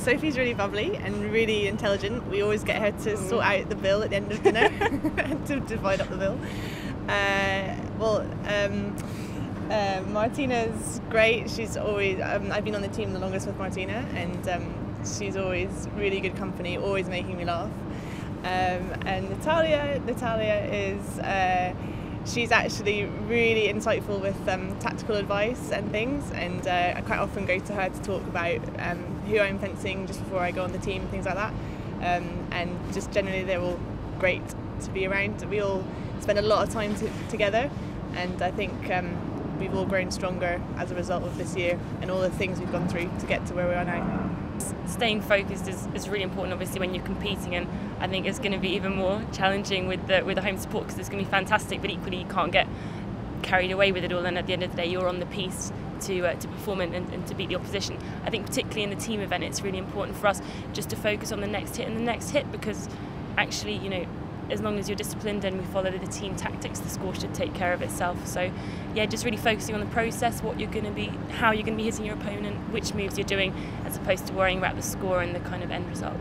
Sophie's really bubbly and really intelligent. We always get her to sort out the bill at the end of dinner to divide up the bill. Uh, well, um, uh, Martina's great. She's always. Um, I've been on the team the longest with Martina, and um, she's always really good company, always making me laugh. Um, and Natalia, Natalia is. Uh, she's actually really insightful with um, tactical advice and things and uh, I quite often go to her to talk about um, who I'm fencing just before I go on the team and things like that. Um, and just generally they're all great to be around. We all spend a lot of time to, together and I think um, we've all grown stronger as a result of this year and all the things we've gone through to get to where we are now staying focused is, is really important obviously when you're competing and I think it's going to be even more challenging with the with the home support because it's going to be fantastic but equally you can't get carried away with it all and at the end of the day you're on the piste to uh, to perform and, and, to beat the opposition. I think particularly in the team event it's really important for us just to focus on the next hit and the next hit because actually you know as long as you're disciplined and we follow the team tactics, the score should take care of itself. So, yeah, just really focusing on the process, what you're going to be, how you're going to be hitting your opponent, which moves you're doing, as opposed to worrying about the score and the kind of end result.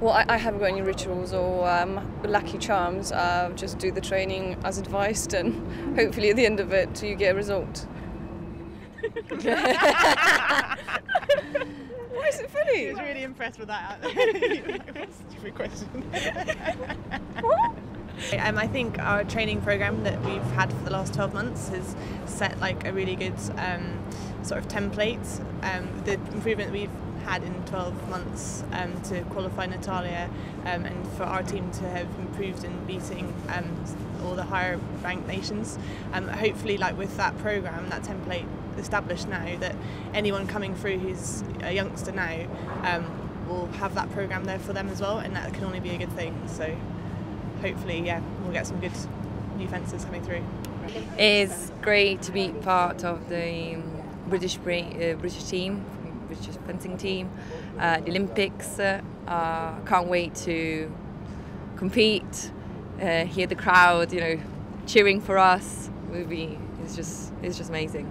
Well, I, I haven't got any rituals or um, lucky charms. Uh, just do the training as advised, and hopefully at the end of it, you get a result. Why is it funny? I was really impressed with that. Stupid question. Um, I think our training program that we've had for the last 12 months has set like a really good um, sort of template. Um, the improvement we've had in 12 months um, to qualify Natalia um, and for our team to have improved in beating um, all the higher ranked nations. Um, hopefully, like with that program, that template established now, that anyone coming through who's a youngster now um, will have that program there for them as well, and that can only be a good thing. So hopefully, yeah, we'll get some good new fences coming through. It's great to be part of the British uh, British team, British fencing team, uh, the Olympics. Uh, can't wait to compete, uh, hear the crowd, you know, cheering for us. Will be it's just it's just amazing.